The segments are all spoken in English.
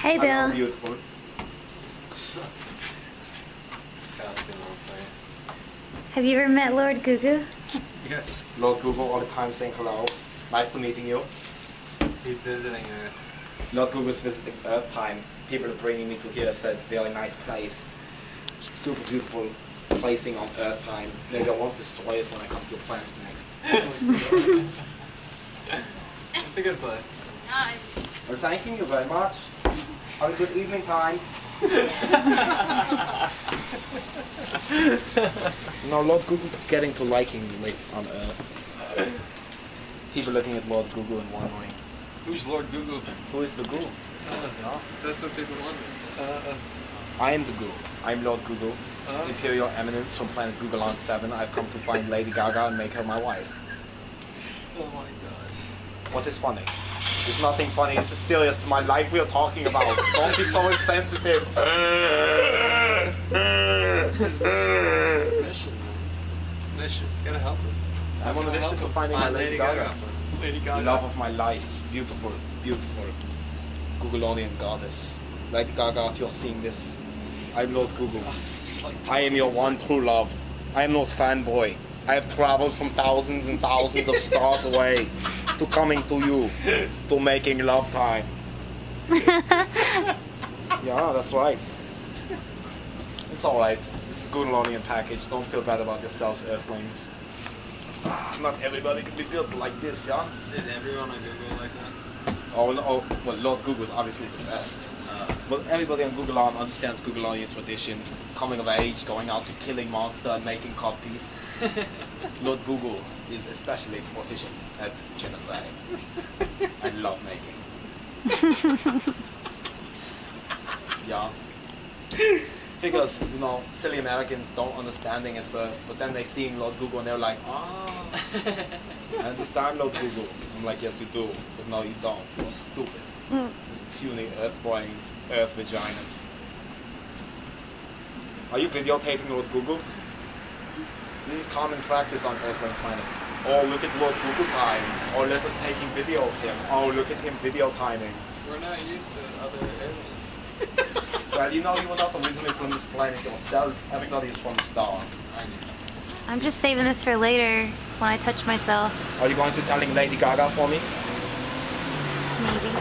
Hey, Hello, Bill. beautiful. Have you ever met Lord GuGu? Yes. Lord GuGu all the time saying hello. Nice to meeting you. He's visiting Earth. Lord GuGu's visiting Earth time. People are bringing me to here, so it's a very nice place. Super beautiful placing on Earth time. Maybe I won't destroy it when I come to your planet next. It's a good place. Well, thanking you very much. Have a good evening time. No, Lord GuGu's getting to liking live on Earth. People looking at Lord GuGu and wondering, Who's Lord GuGu? who is the Google? That's what people wonder. Uh, I am the Google. I'm Lord GuGu, Uh-huh. Imperial Eminence from planet Google on 7. I've come to find Lady Gaga and make her my wife. What is funny? There's nothing funny. It's serious. It's my life we are talking about. Don't be so insensitive. Mission. Mission. Gotta help him. I'm on a mission to finding my Lady Gaga. Lady Gaga. Love of my life. Beautiful, beautiful. Googleonian goddess. Lady Gaga, if you're seeing this, I'm Lord GuGu. Ah, I am your one true love. I am not fanboy. I have traveled from thousands and thousands of stars away to coming to you, to making love time. Yeah, that's right. It's alright. This is a Googleonian package. Don't feel bad about yourselves, Earthlings. Not everybody can be built like this, yeah? Is everyone on Google like that? Oh, no, oh, well, Lord GuGu is obviously the best. Uh, But everybody on Google Arm understands Googleonian tradition, coming of age, going out to killing monster and making copies. Lord GuGu is especially proficient at genocide. and love making. Yeah. Figures, you know, silly Americans don't understanding at first, but then they seeing Lord GuGu and they're like, ah, I understand Lord GuGu. I'm like, yes you do, but no you don't. You're stupid. Mm. Puny earth brains, earth vaginas. Are you videotaping Lord GuGu? This is common practice on Earthling planets. Oh, look at Lord GuGu time. Oh, let us taking video of him. Oh, look at him video timing. We're not used to other aliens. Well, you know you were not originally from this planet yourself. Everybody is from the stars. I'm just saving this for later when I touch myself. Are you going to telling Lady Gaga for me? Maybe.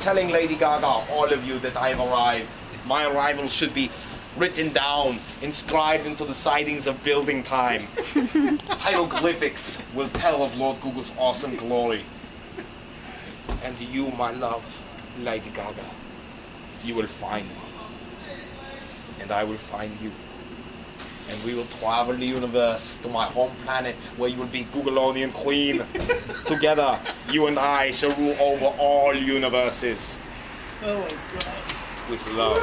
Telling Lady Gaga, all of you, that I have arrived. My arrival should be written down, inscribed into the sidings of building time. Hieroglyphics will tell of Lord GuGu's awesome glory. And you, my love, Lady Gaga, you will find me. And I will find you. And we will travel the universe to my home planet where you will be Googleonian queen. Together, you and I shall rule over all universes Oh my god. with love.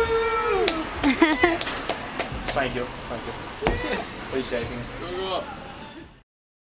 Thank you, thank you. Appreciating. Google.